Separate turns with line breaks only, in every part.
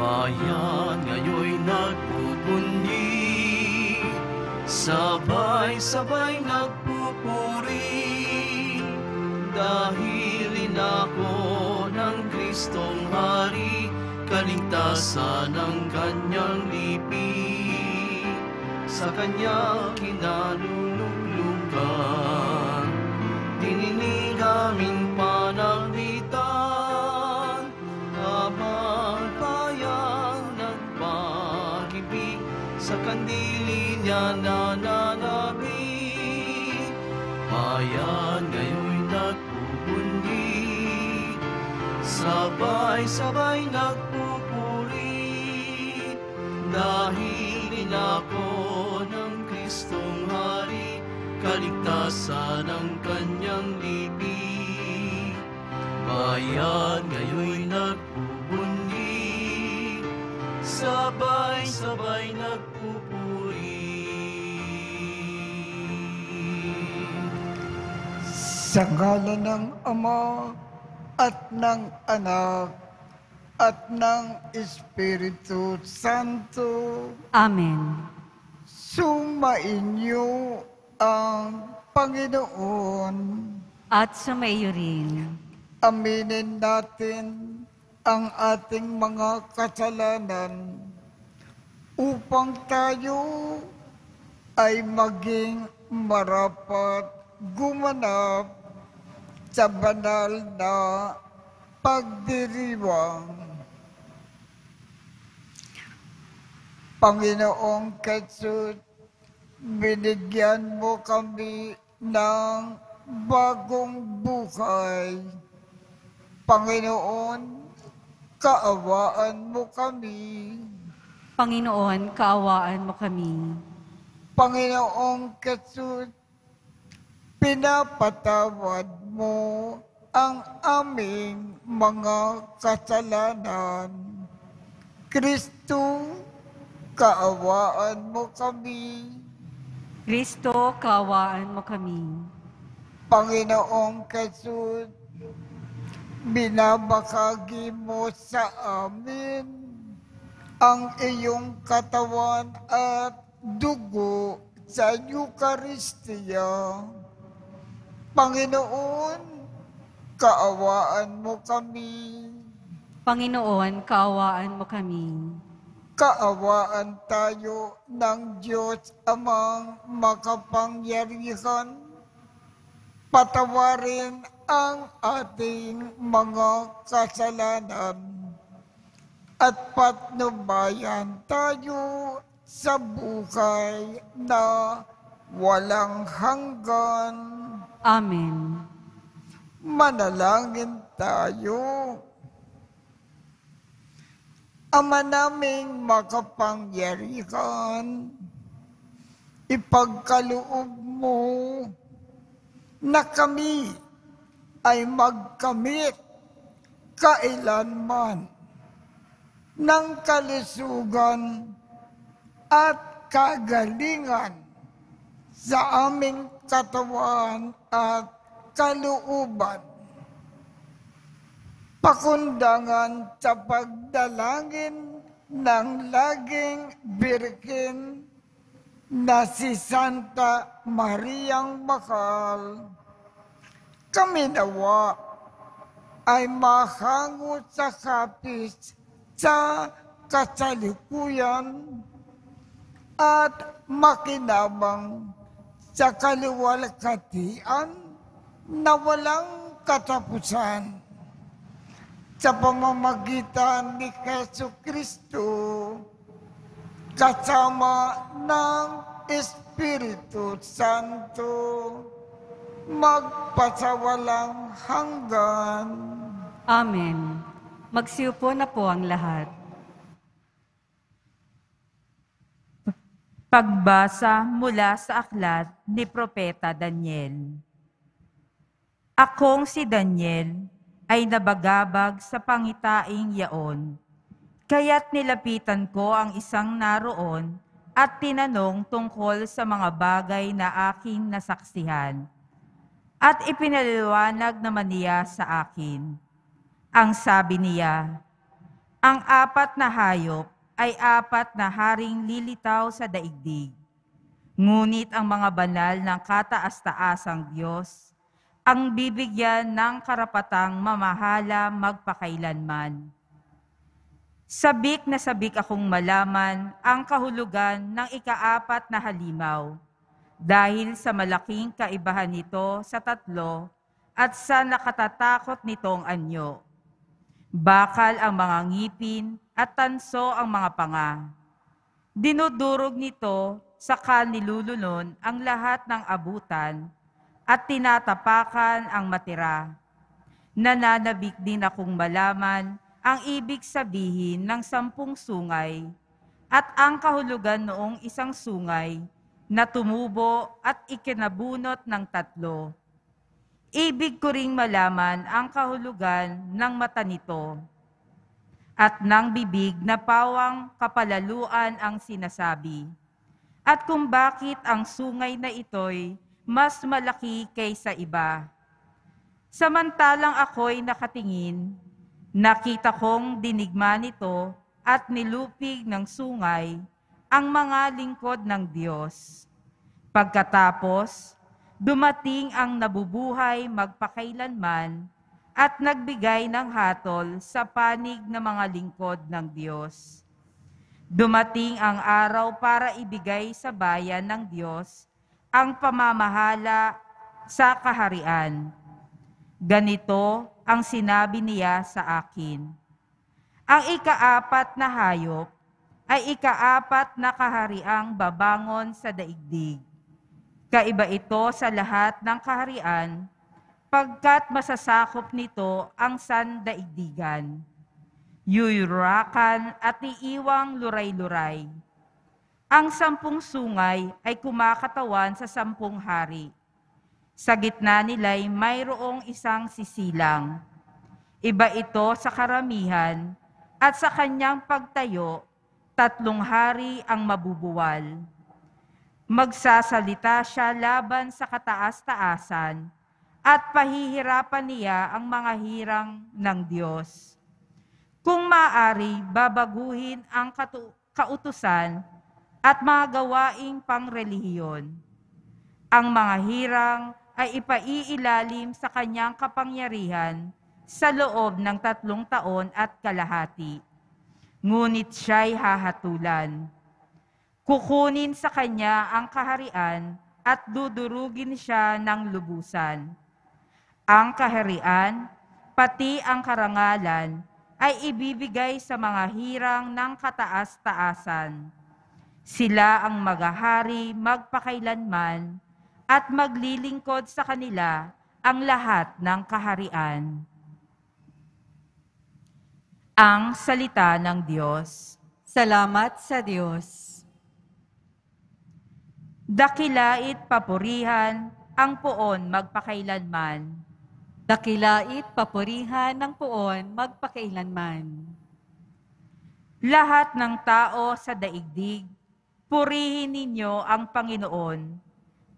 bayan ngayon nagpupundi Sabay-sabay nagpupuri. Dahil inako ng Kristong Hari Kaligtasan ng kanyang lipi. Sa kanya kinaluluglugan Dininig aming niya nananabik Bayan ngayon nagpupundi Sabay-sabay nagpupuri. Dahil inako ng Kristong Hari Kaligtasan ng kanyang lipi. Bayan ngayon nagpupundi Sabay-sabay nagpupuri
Sa ngalan ng Ama at ng Anak at ng Espiritu Santo,
Amen.
sumainyo ang Panginoon.
At sumaiyo rin.
Aminin natin ang ating mga kasalanan upang tayo ay maging marapat gumanap sa banal na pagdiriwang. Panginoong Jesus, binigyan mo kami ng bagong buhay. Panginoon, kaawaan mo kami.
Panginoon, kaawaan mo kami.
Panginoong Jesus, pinapatawad mo ang aming mga kasalanan. Kristo, kaawaan mo kami.
Kristo, kaawaan mo kami.
Panginoong Jesus, binabakagi mo sa amin ang iyong katawan at dugo sa Eucharistia. Panginoon, kaawaan mo kami.
Panginoon, kaawaan mo kami.
Kaawaan tayo ng Diyos amang makapangyarihan. Patawarin ang ating mga kasalanan at patnubayan tayo sa buhay na walang hanggan.
Amen.
Manalangin tayo. Ama naming makapangyarihan, ipagkaloob mo na kami ay magkamit kailanman ng kalusugan at kagalingan sa aming katawan at kalooban pakundangan sa pagdalangin ng laging birkin na si Santa Mariang Mahal. Kami nawa ay mahango sa kapis sa kasalikuyan at makinabang sa kaluwalhatian na walang katapusan sa pamamagitan ni Yesu Kristo kasama ng Espiritu Santo magpasawalang hanggan.
Amen. Magsiupo na po ang lahat.
Pagbasa mula sa aklat ni Propeta Daniel. Akong si Daniel ay nabagabag sa pangitaing yaon. Kaya't nilapitan ko ang isang naroon at tinanong tungkol sa mga bagay na aking nasaksihan. At ipinaliwanag naman niya sa akin. Ang sabi niya, Ang apat na hayop ay apat na haring lilitaw sa daigdig. Ngunit ang mga banal ng kataas-taasang Diyos ang bibigyan ng karapatang mamahala magpakailanman. Sabik na sabik akong malaman ang kahulugan ng ikaapat na halimaw dahil sa malaking kaibahan nito sa tatlo at sa nakatatakot nitong anyo. Bakal ang mga ngipin at tanso ang mga panga. Dinudurog nito sa kanilulunon ang lahat ng abutan at tinatapakan ang matira. Nananabik din akong malaman ang ibig sabihin ng sampung sungay at ang kahulugan noong isang sungay na tumubo at ikinabunot ng tatlo. Ibig ko ring malaman ang kahulugan ng mata nito at ng bibig na pawang kapalaluan ang sinasabi. At kung bakit ang sungay na ito'y mas malaki kaysa iba. Samantalang ako'y nakatingin, nakita kong dinigma nito at nilupig ng sungay ang mga lingkod ng Diyos. Pagkatapos, dumating ang nabubuhay magpakailanman at nagbigay ng hatol sa panig ng mga lingkod ng Diyos. Dumating ang araw para ibigay sa bayan ng Diyos ang pamamahala sa kaharian. Ganito ang sinabi niya sa akin. Ang ikaapat na hayop ay ikaapat na kahariang babangon sa daigdig. Kaiba ito sa lahat ng kaharian, pagkat masasakop nito ang sandaigdigan. Yuyurakan at iiwang luray-luray. Ang sampung sungay ay kumakatawan sa sampung hari. Sa gitna nila'y mayroong isang sisilang. Iba ito sa karamihan at sa kanyang pagtayo, tatlong hari ang mabubuwal magsasalita siya laban sa kataas-taasan at pahihirapan niya ang mga hirang ng Diyos. Kung maaari, babaguhin ang kautusan at mga gawaing pangrelihiyon. Ang mga hirang ay ipaiilalim sa kanyang kapangyarihan sa loob ng tatlong taon at kalahati. Ngunit siya'y hahatulan Kukunin sa kanya ang kaharian at dudurugin siya ng lubusan. Ang kaharian, pati ang karangalan, ay ibibigay sa mga hirang ng kataas-taasan. Sila ang magahari magpakailanman at maglilingkod sa kanila ang lahat ng kaharian. Ang Salita ng Diyos.
Salamat sa Diyos.
Dakilait papurihan ang poon magpakailanman.
Dakilait papurihan ng puon magpakailanman.
Lahat ng tao sa daigdig, purihin ninyo ang Panginoon.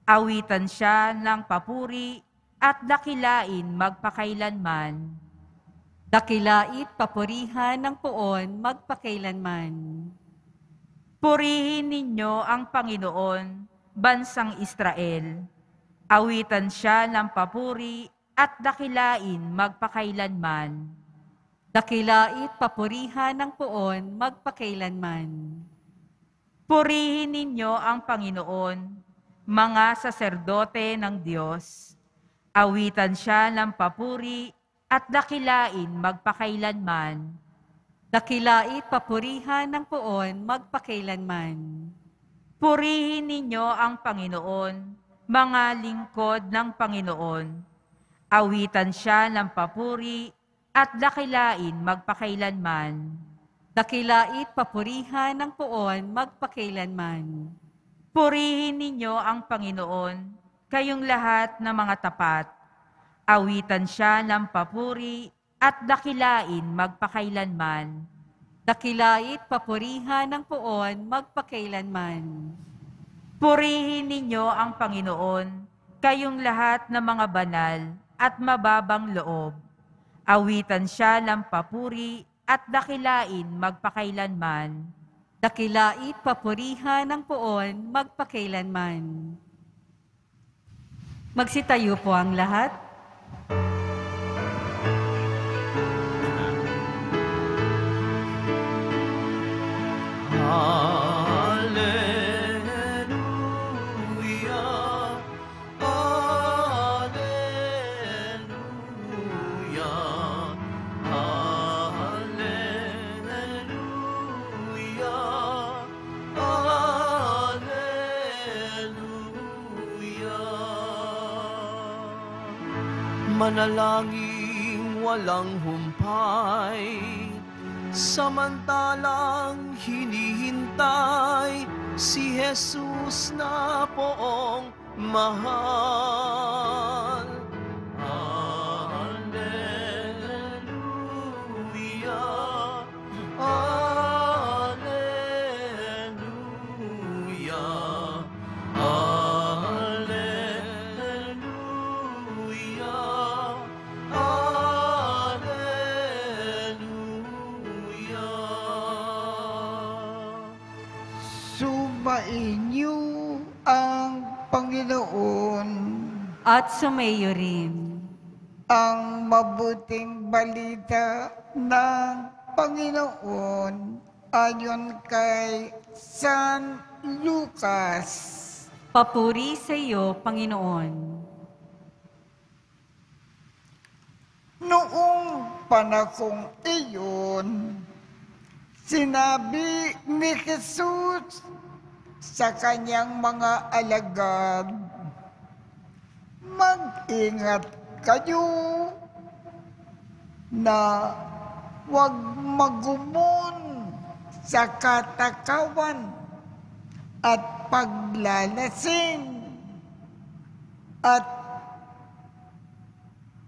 Awitan siya ng papuri at dakilain magpakailanman.
Dakilait papurihan ng puon magpakailanman.
Purihin ninyo ang Panginoon bansang Israel. Awitan siya ng papuri at dakilain magpakailanman.
Dakilait papurihan ng puon magpakailanman.
Purihin ninyo ang Panginoon, mga saserdote ng Diyos. Awitan siya ng papuri at dakilain magpakailanman.
Dakilait papurihan ng puon magpakailanman.
Purihin ninyo ang Panginoon, mga lingkod ng Panginoon. Awitan siya ng papuri at dakilain magpakailanman.
Dakilait papurihan ng puon magpakailanman.
Purihin ninyo ang Panginoon, kayong lahat ng mga tapat. Awitan siya ng papuri at dakilain magpakailanman.
Dakilait papurihan ng puon magpakailanman.
Purihin ninyo ang Panginoon, kayong lahat ng mga banal at mababang loob. Awitan siya ng papuri at dakilain magpakailanman.
Dakilait papurihan ng poon magpakailanman. Magsitayo po ang lahat.
Hallelujah. Manalangin walang humpay Samantalang hinihintay si Jesus na poong mahal.
At sumayo rin.
ang mabuting balita ng Panginoon ayon kay San Lucas.
Papuri sa iyo, Panginoon.
Noong panahong iyon, sinabi ni Jesus sa kanyang mga alagad, Mag-ingat kayo na huwag magumon sa katakawan at paglalasing at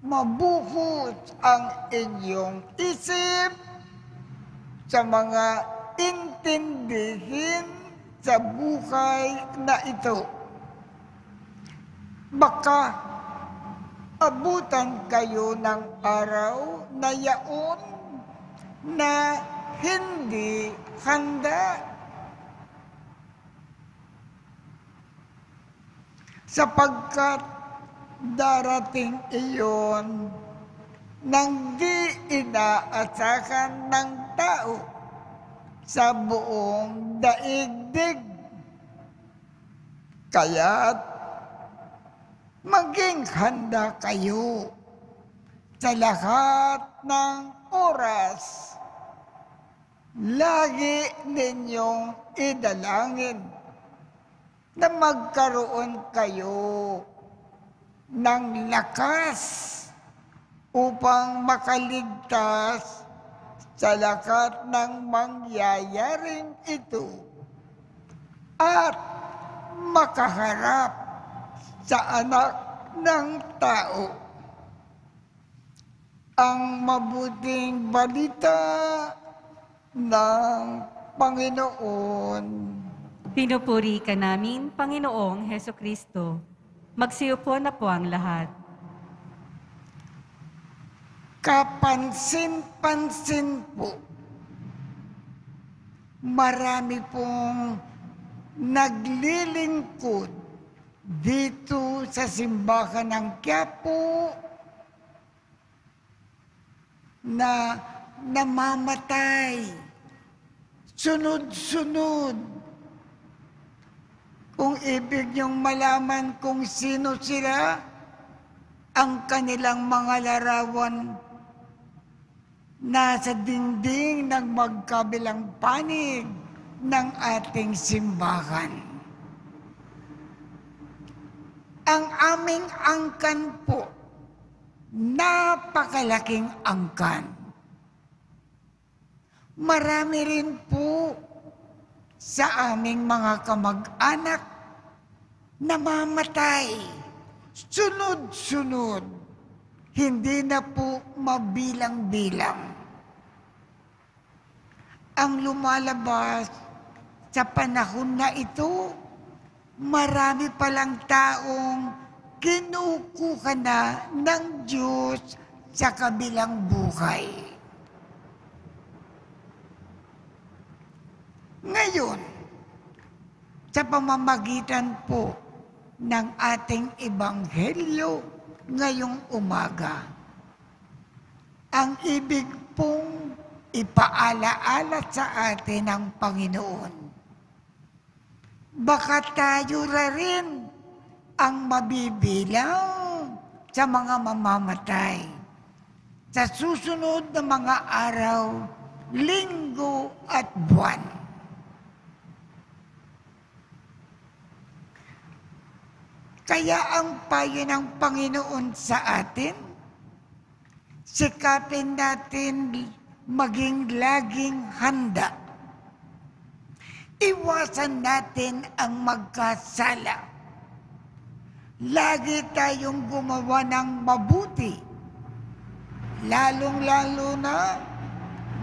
mabuhos ang inyong isip sa mga intindihin sa buhay na ito. Baka abutan kayo ng araw na yaon na hindi handa. Sapagkat darating iyon nang di inaasahan ng tao sa buong daigdig. Kaya't maging handa kayo sa lahat ng oras. Lagi ninyong idalangin na magkaroon kayo ng lakas upang makaligtas sa lahat ng mangyayaring ito at makaharap sa anak ng tao. Ang mabuting balita ng Panginoon.
Pinupuri ka namin, Panginoong Heso Kristo. Magsiupo na po ang lahat.
Kapansin-pansin po, marami pong naglilingkod dito sa simbahan ng Quiapo na namamatay. Sunod-sunod. Kung ibig niyong malaman kung sino sila, ang kanilang mga larawan nasa dingding ng magkabilang panig ng ating simbahan. Ang aming angkan po, napakalaking angkan. Marami rin po sa aming mga kamag-anak namamatay. Sunod-sunod. Hindi na po mabilang-bilang. Ang lumalabas sa panahon na ito, marami palang taong kinukuha na ng Diyos sa kabilang buhay. Ngayon, sa pamamagitan po ng ating ebanghelyo ngayong umaga, ang ibig pong ipaalaala sa atin ng Panginoon. Baka tayo na rin ang mabibilang sa mga mamamatay sa susunod na mga araw, linggo at buwan. Kaya ang payo ng Panginoon sa atin, sikapin natin maging laging handa. Iwasan natin ang magkasala. Lagi tayong gumawa ng mabuti. Lalong-lalo na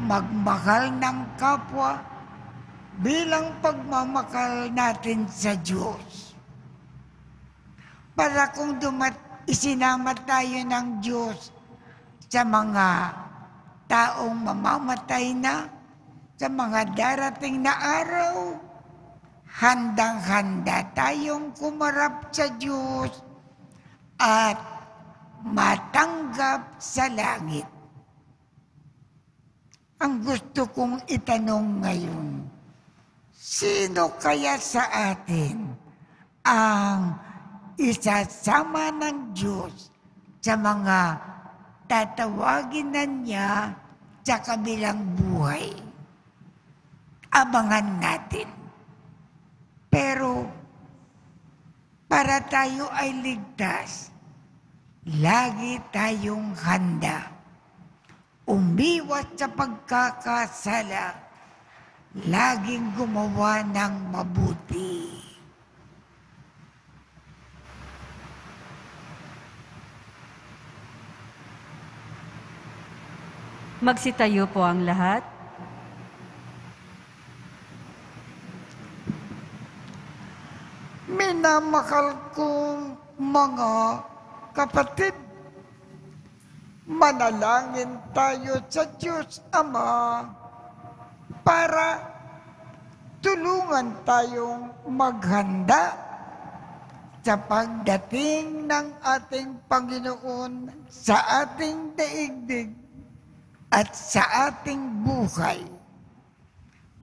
magmahal ng kapwa bilang pagmamakal natin sa Diyos para kung dumat isinama tayo ng Diyos sa mga taong mamamatay na, sa mga darating na araw, handang-handa tayong kumarap sa Diyos at matanggap sa langit. Ang gusto kong itanong ngayon, sino kaya sa atin ang isasama ng Diyos sa mga tatawagin na niya sa kabilang buhay. Abangan natin. Pero para tayo ay ligtas, lagi tayong handa. Umiwas sa pagkakasala, laging gumawa ng mabuti.
Magsitayo po ang lahat.
Minamahal kong mga kapatid, manalangin tayo sa Diyos Ama para tulungan tayong maghanda sa pagdating ng ating Panginoon sa ating daigdig at sa ating buhay.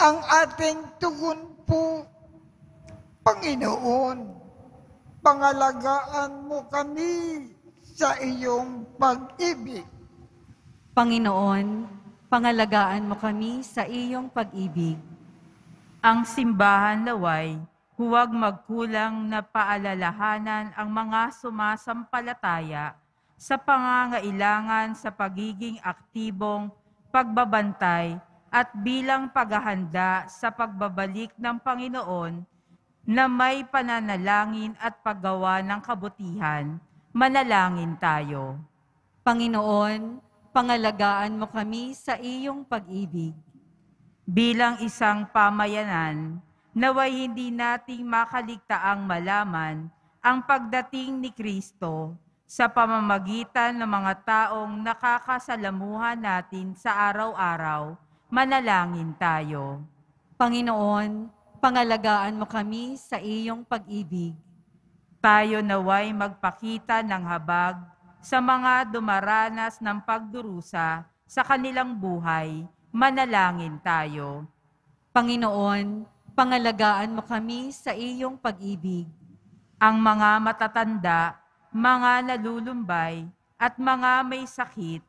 Ang ating tugon po Panginoon, pangalagaan mo kami sa iyong pag-ibig.
Panginoon, pangalagaan mo kami sa iyong pag-ibig.
Ang simbahan laway, huwag magkulang na paalalahanan ang mga sumasampalataya sa pangangailangan sa pagiging aktibong pagbabantay at bilang paghahanda sa pagbabalik ng Panginoon na may pananalangin at paggawa ng kabutihan, manalangin tayo.
Panginoon, pangalagaan mo kami sa iyong pag-ibig.
Bilang isang pamayanan, naway hindi nating makaligtaang malaman ang pagdating ni Kristo sa pamamagitan ng mga taong nakakasalamuhan natin sa araw-araw, manalangin tayo.
Panginoon, pangalagaan mo kami sa iyong pag-ibig.
Tayo naway magpakita ng habag sa mga dumaranas ng pagdurusa sa kanilang buhay, manalangin tayo.
Panginoon, pangalagaan mo kami sa iyong pag-ibig.
Ang mga matatanda, mga nalulumbay, at mga may sakit,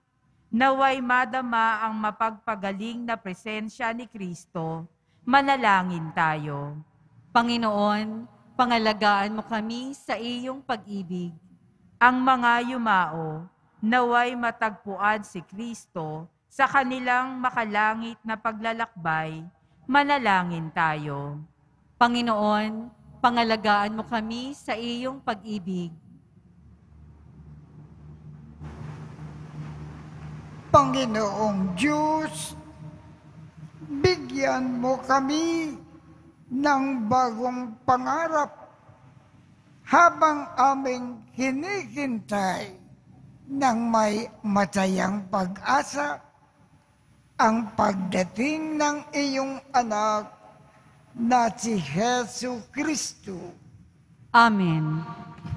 naway madama ang mapagpagaling na presensya ni Kristo, manalangin tayo.
Panginoon, pangalagaan mo kami sa iyong pag-ibig.
Ang mga yumao, naway matagpuan si Kristo sa kanilang makalangit na paglalakbay, manalangin tayo.
Panginoon, pangalagaan mo kami sa iyong pag-ibig.
Panginoong Diyos, bigyan mo kami ng bagong pangarap habang aming hinihintay ng may matayang pag-asa ang pagdating ng iyong anak na si Heso Kristo.
Amen.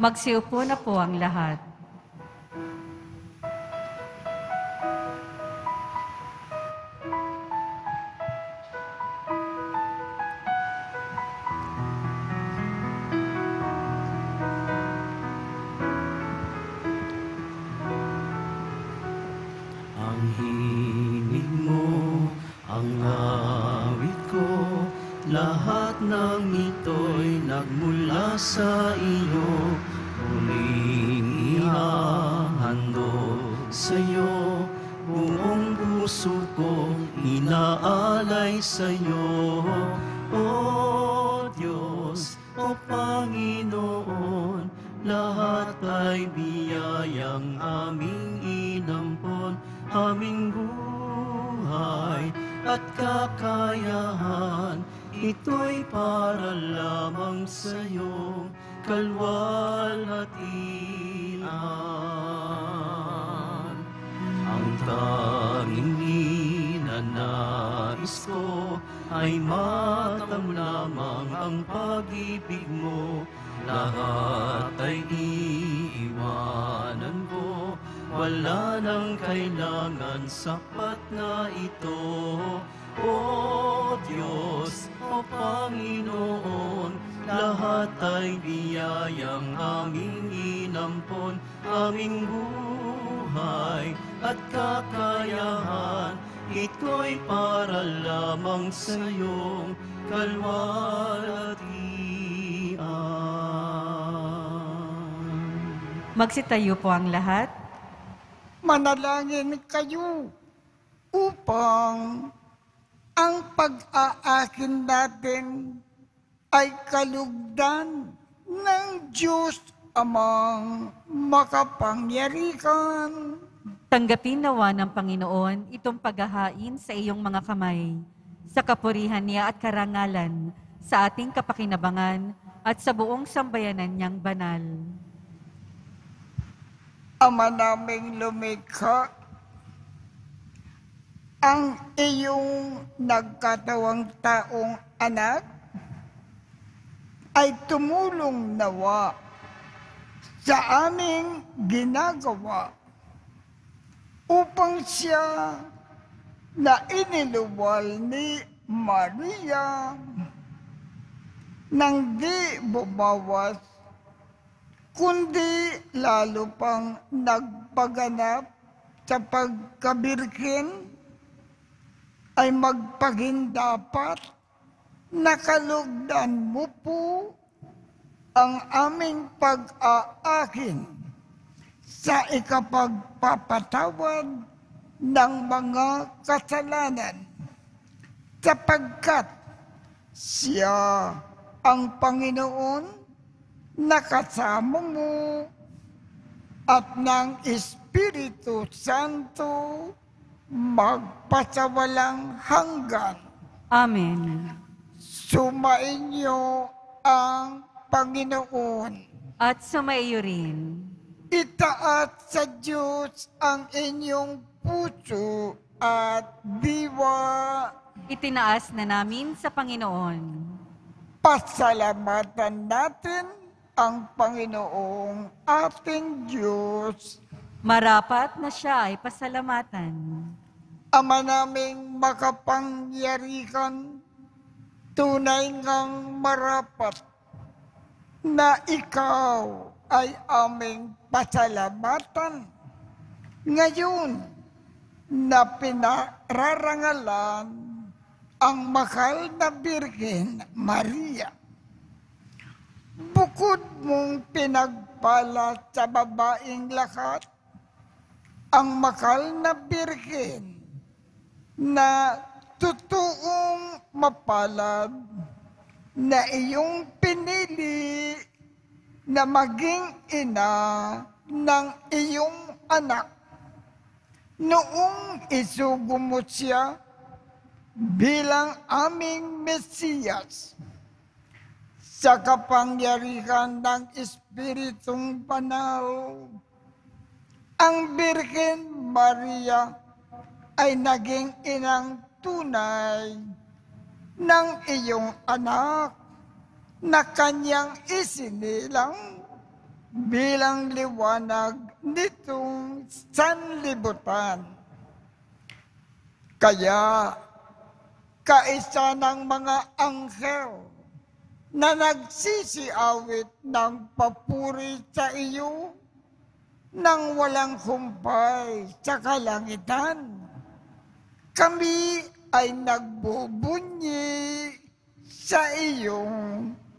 Magsiupo na po ang lahat.
Iyo. O Diyos, o Panginoon, lahat ay biyayang aming inampon, aming buhay at kakayahan. Ito'y para lamang sa iyo, kalwalhatian. Ang tanging ninanais ko ay matang lamang ang pag-ibig mo. Lahat ay iiwanan ko, wala nang kailangan, sapat na ito. O Diyos, O Panginoon, lahat ay biyayang aming inampon, aming buhay at kakayahan. Ito'y para lamang sa iyong kalwalhatian.
Magsitayo po ang lahat.
Manalangin kayo upang ang pag-aakin natin ay kalugdan ng Diyos amang makapangyarihan.
Tanggapin nawa ng Panginoon itong paghahain sa iyong mga kamay, sa kapurihan niya at karangalan, sa ating kapakinabangan at sa buong sambayanan niyang banal.
Ama naming lumikha, ang iyong nagkatawang taong anak ay tumulong nawa sa aming ginagawa upang siya na iniluwal ni Maria nang di bumawas kundi lalo pang nagpaganap sa pagkabirkin ay magpagindapat nakalugdan mo po ang aming pag-aakin sa ikapagpapatawad ng mga kasalanan sapagkat siya ang Panginoon na kasama mo at ng Espiritu Santo magpasawalang hanggan.
Amen.
Sumainyo ang Panginoon.
At sumaiyo rin.
Itaat sa Diyos ang inyong puso at diwa.
Itinaas na namin sa Panginoon.
Pasalamatan natin ang Panginoong ating Diyos.
Marapat na siya ay pasalamatan.
Ama naming makapangyarihan, tunay ngang marapat na ikaw ay aming pasalamatan. Ngayon na pinararangalan ang mahal na Birhen Maria. Bukod mong pinagpala sa babaeng lahat, ang mahal na Birhen na totoong mapalad na iyong pinili na maging ina ng iyong anak. Noong isugo mo siya bilang aming Mesiyas, sa kapangyarihan ng Espiritong Banal, ang Birhen Maria ay naging inang tunay ng iyong anak na kanyang isinilang bilang liwanag nitong sanlibutan. Kaya, kaisa ng mga anghel na nagsisiawit ng papuri sa iyo nang walang humpay sa kalangitan. Kami ay nagbubunyi sa iyong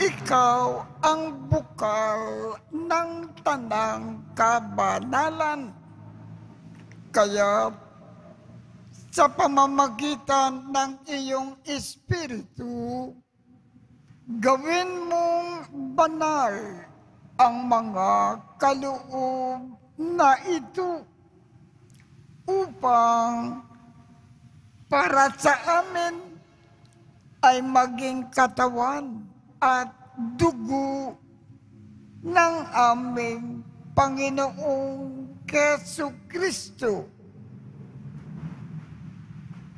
ikaw ang bukal ng tanang kabanalan. Kaya sa pamamagitan ng iyong espiritu, gawin mong banal ang mga kaloob na ito upang para sa amin ay maging katawan at dugo ng aming Panginoong Keso Kristo.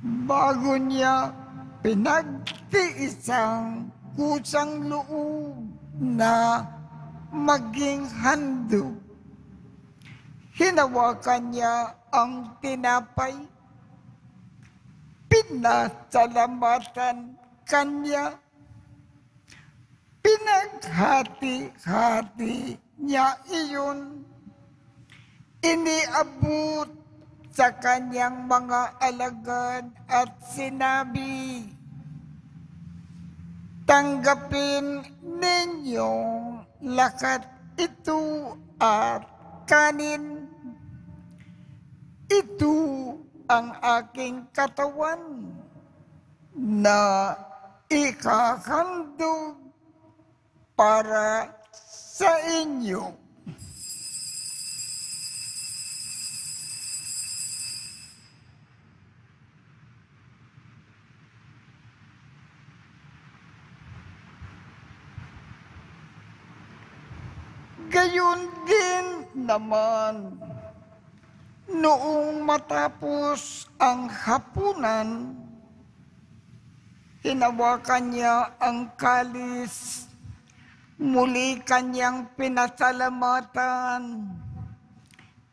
Bago niya pinagtiisang kusang loob na maging handog. Hinawakan niya ang tinapay pinasalamatan kanya. Pinaghati-hati niya iyon. Iniabot sa kanyang mga alagad at sinabi, Tanggapin ninyong lakat ito at kanin. Ito ang aking katawan na ikakandog para sa inyo. Gayon din naman, noong matapos ang hapunan, hinawakan niya ang kalis, muli kanyang pinasalamatan,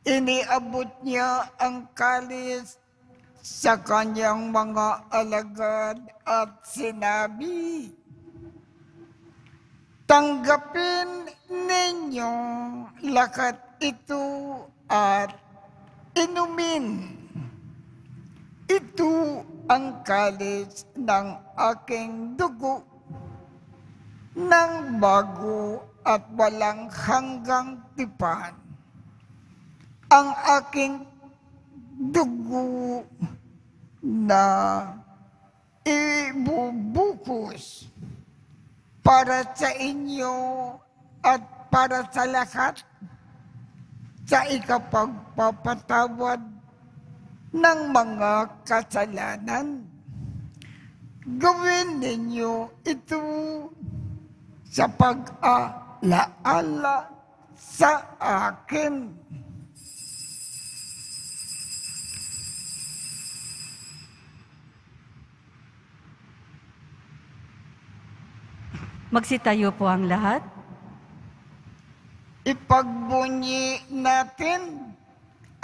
iniabot niya ang kalis sa kanyang mga alagad at sinabi, Tanggapin ninyo lakat ito at inumin. Ito ang kalis ng aking dugo ng bago at walang hanggang tipan. Ang aking dugo na ibubukos para sa inyo at para sa lahat sa ikapagpapatawad ng mga kasalanan. Gawin ninyo ito sa pag-alaala sa akin.
Magsitayo po ang lahat.
Ipagbunyi natin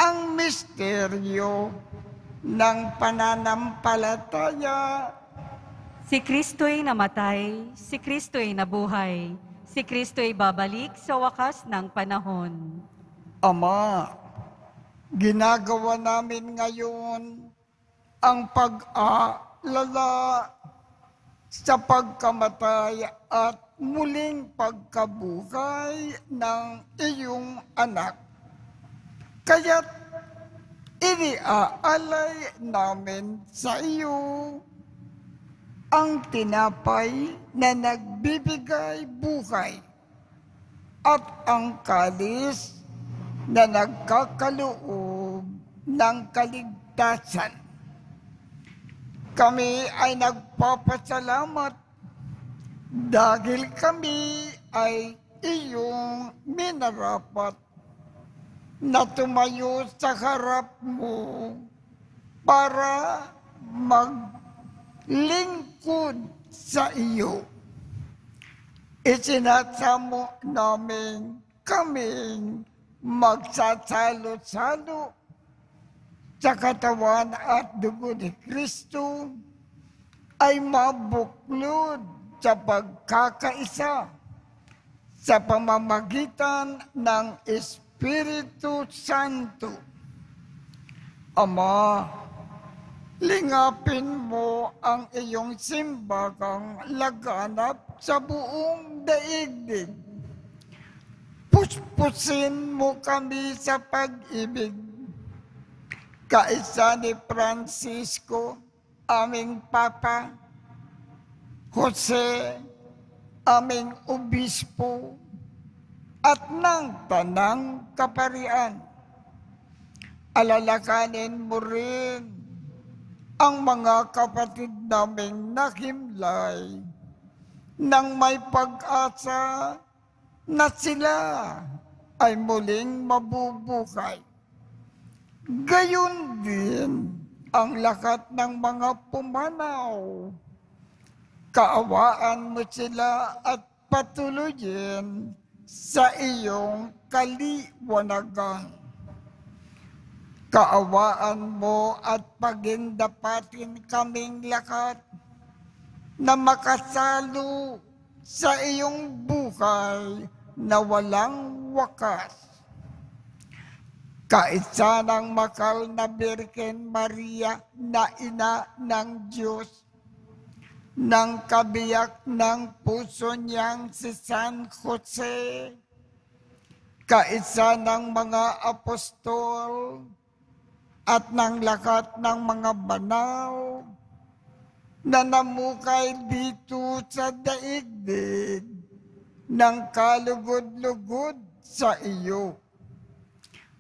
ang misteryo ng pananampalataya.
Si Kristo'y namatay, si Kristo'y nabuhay, si Kristo'y babalik sa wakas ng panahon.
Ama, ginagawa namin ngayon ang pag-aalala sa pagkamatay at muling pagkabuhay ng iyong anak. Kaya't iniaalay namin sa iyo ang tinapay na nagbibigay buhay at ang kalis na nagkakaloob ng kaligtasan. Kami ay nagpapasalamat dahil kami ay iyong minarapat na tumayo sa harap mo para maglingkod sa iyo. Isinasamo namin kaming magsasalo-salo sa katawan at dugo ni Kristo ay mabuklod sa pagkakaisa sa pamamagitan ng Espiritu Santo. Ama, lingapin mo ang iyong simbagang laganap sa buong daigdig. Puspusin mo kami sa pag-ibig. Kaisa ni Francisco, aming Papa, Jose, aming Obispo, at ng Tanang Kaparian. Alalakanin mo rin ang mga kapatid naming nakimlay nang may pag-asa na sila ay muling mabubuhay. Gayon din ang lakat ng mga pumanaw. Kaawaan mo sila at patuloyin sa iyong kaliwanagan. Kaawaan mo at pagindapatin kaming lakat na makasalo sa iyong buhay na walang wakas. Kaisa ng makal na Birken Maria na ina ng Diyos, ng kabiyak ng puso niyang si San Jose, kaisa ng mga apostol, at ng lakat ng mga banal na namukay dito sa daigdig ng kalugod-lugod sa iyo.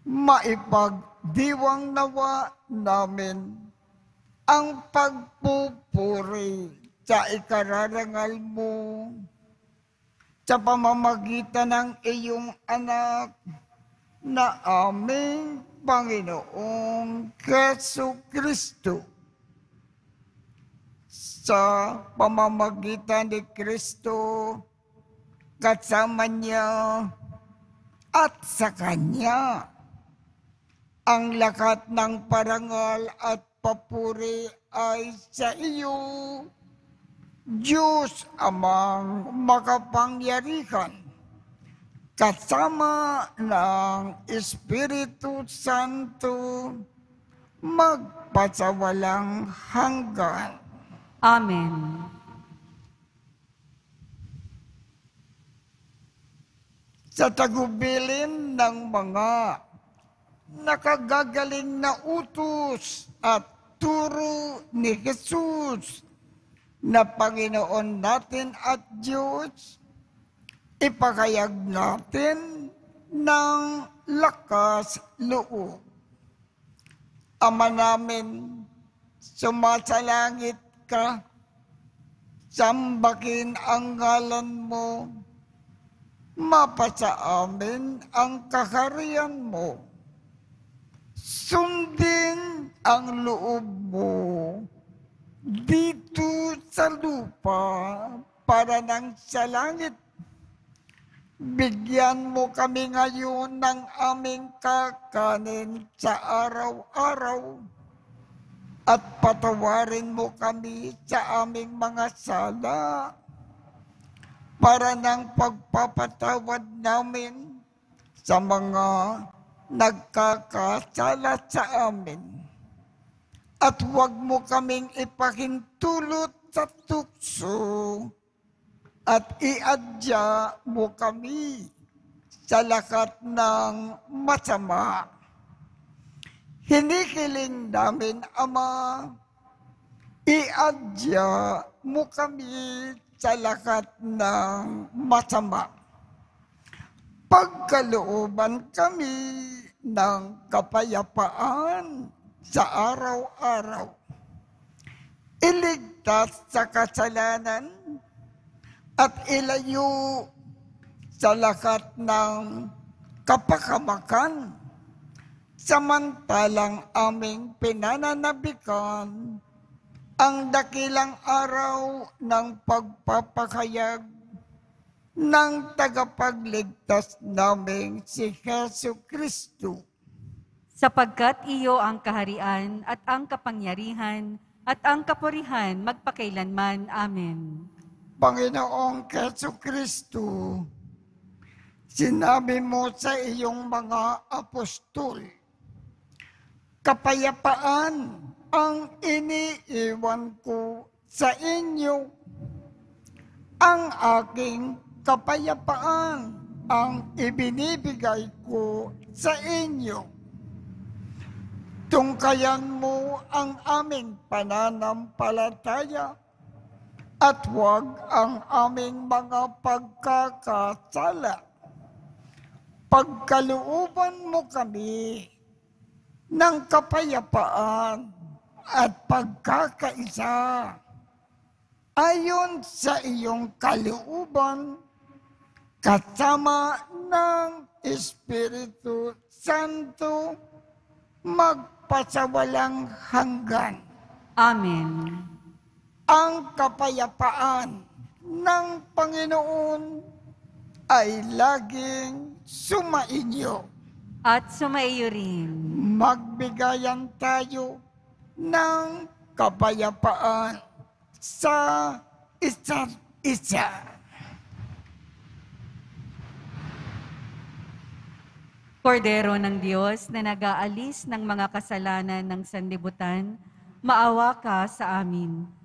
Maipagdiwang nawa namin ang pagpupuri sa ikararangal mo sa pamamagitan ng iyong anak na aming Panginoong Keso Kristo. Sa pamamagitan ni Kristo, kasama niya at sa Kanya, ang lakat ng parangal at papuri ay sa iyo, Diyos amang makapangyarihan kasama ng Espiritu Santo magpasawalang hanggan.
Amen.
Sa tagubilin ng mga nakagagaling na utos at turo ni Jesus na Panginoon natin at Diyos, ipakayag natin ng lakas loob. Ama namin, sumasalangit ka, sambakin ang ngalan mo, mapasa amin ang kaharian mo. Sundin ang loob mo dito sa lupa para nang sa langit Bigyan mo kami ngayon ng aming kakanin sa araw-araw at patawarin mo kami sa aming mga sala para ng pagpapatawad namin sa mga nagkakasala sa amin. At huwag mo kaming ipahintulot sa tukso at iadya mo kami sa lakat ng masama. Hinihiling namin, Ama, iadya mo kami sa lakat ng masama. pagkalooban kami ng kapayapaan sa araw-araw. Iligtas sa kasalanan at ilayo sa lakat ng kapakamakan. Samantalang aming pinananabikan ang dakilang araw ng pagpapakayag ng tagapagligtas naming si Yesu Kristo.
Sapagkat iyo ang kaharian at ang kapangyarihan at ang kapurihan magpakailanman. Amen.
Panginoong Yesu Kristo, sinabi mo sa iyong mga apostol, kapayapaan ang iniiwan ko sa inyo. Ang aking kapayapaan ang ibinibigay ko sa inyo. Tungkayan mo ang aming pananampalataya at huwag ang aming mga pagkakasala. Pagkalooban mo kami ng kapayapaan at pagkakaisa ayon sa iyong kalooban kasama ng Espiritu Santo magpasawalang hanggan.
Amen.
Ang kapayapaan ng Panginoon ay laging sumainyo.
At sumaiyo rin.
Magbigayan tayo ng kapayapaan sa isa't isa.
Kordero ng Diyos na nag-aalis ng mga kasalanan ng sanlibutan, maawa ka sa amin.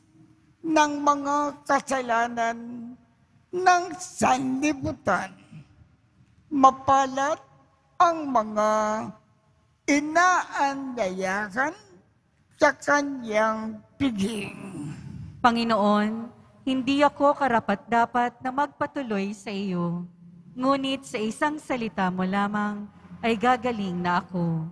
ng mga kasalanan ng sanlibutan. Mapalat ang mga inaandayakan sa kanyang piging.
Panginoon, hindi ako karapat-dapat na magpatuloy sa iyo. Ngunit sa isang salita mo lamang ay gagaling na ako.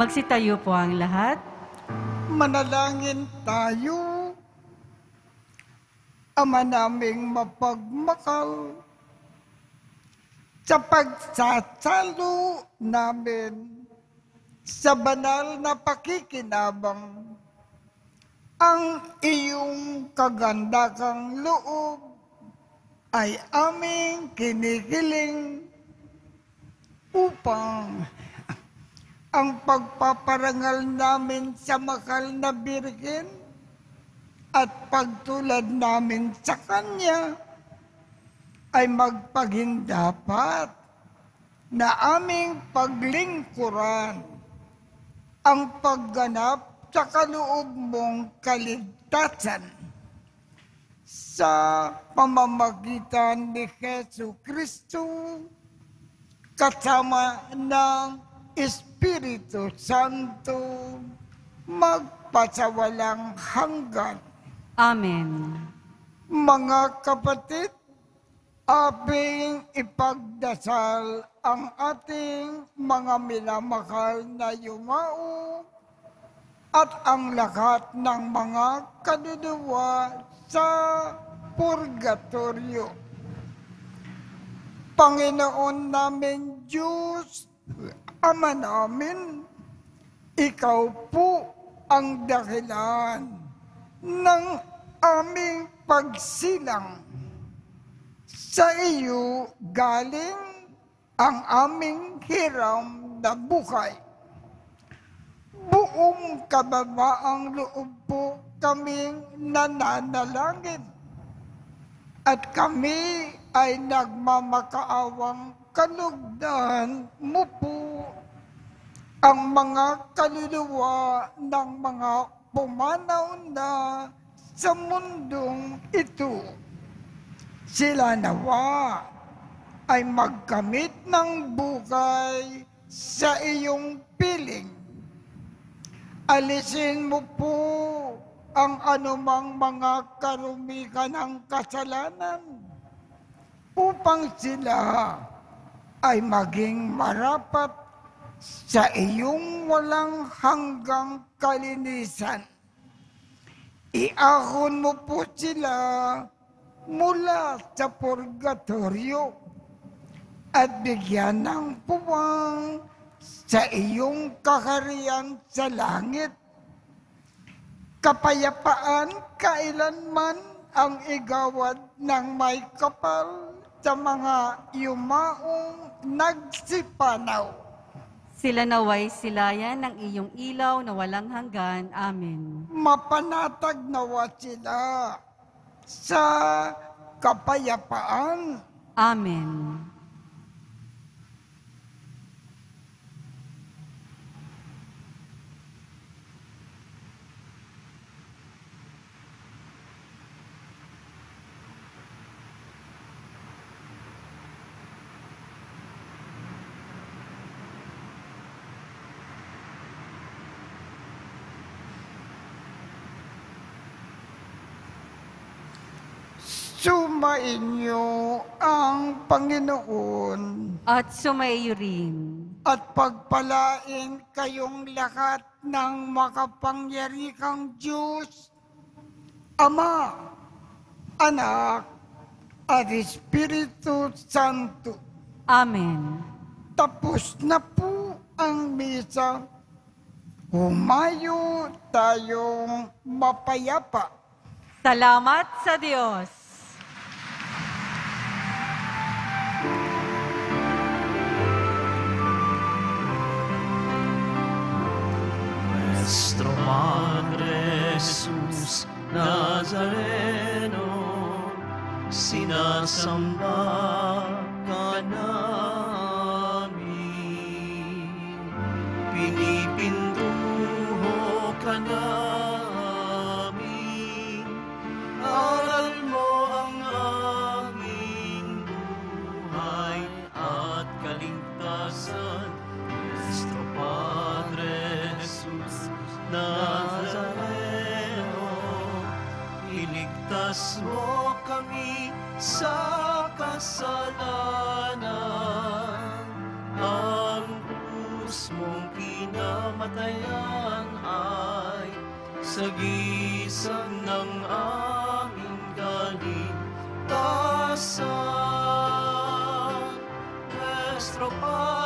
Magsitayo po ang lahat.
Manalangin tayo. Ama naming mapagmakal sa pagsasalo namin sa banal na pakikinabang ang iyong kagandakang loob ay aming kinikiling upang ang pagpaparangal namin sa makal na birhen at pagtulad namin sa Kanya ay magpagindapat na aming paglingkuran. Ang pagganap sa kaloob mong kaligtasan sa pamamagitan ni Yesu Kristo kasama ng Espiritu Santo magpasawalang hanggan.
Amen.
Mga kapatid, aping ipagdasal ang ating mga minamahal na yumao at ang lahat ng mga kaluluwa sa purgatorio. Panginoon namin Diyos, Ama namin, Ikaw po ang dahilan ng aming pagsilang. Sa iyo galing ang aming hiram na buhay. Buong kababaang loob po kaming nananalangin. At kami ay nagmamakaawang kalugdan mo po ang mga kaluluwa ng mga pumanaw na sa mundong ito. Sila nawa ay magkamit ng buhay sa iyong piling. Alisin mo po ang anumang mga karumikan ng kasalanan upang sila ay maging marapat sa iyong walang hanggang kalinisan. Iahon mo po sila mula sa purgatorio at bigyan ng puwang sa iyong kaharian sa langit. Kapayapaan kailanman ang igawad ng may kapal sa mga yumaong nagsipanaw.
Sila naway silayan ng iyong ilaw na walang hanggan. Amen.
Mapanatag nawa sila sa kapayapaan.
Amen.
Sumainyo ang Panginoon
At sumaiyo rin.
at pagpalain kayong lahat ng makapangyarihang Diyos, Ama, Anak, at Espiritu Santo.
Amen.
Tapos na po ang misa. Humayo tayong mapayapa.
Salamat sa Diyos.
Nazareno, sinasamba ka namin. Pinipintuho ka namin. Aral mo ang aming buhay at kaligtasan. Nuestro Padre Jesus Nazareno, iligtas mo kami sa kasalanan. Ang krus mong kinamatayan ay sagisag ng aming kaligtasan. Nuestro Padre